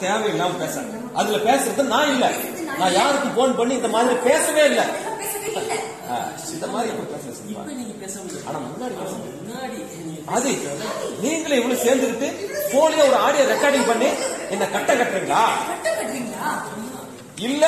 தேவையில்லாம பேசுறாங்க. அதுல பேசுறது நான் இல்ல. நான் யாருக்கும் போன் பண்ணி இந்த மாதிரி பேசவே இல்ல. இல்லை ஆ, இந்த மாதிரி எப்ப பேச ஆனா முன்னாடி முன்னாடி அது நீங்களே இவ்வளவு சேர்ந்துக்கிட்டு போன்லயே ஒரு ஆடியோ ரெக்கார்டிங் பண்ணி என்ன கட்ட கட்ட கட்டுறீங்களா? இல்ல.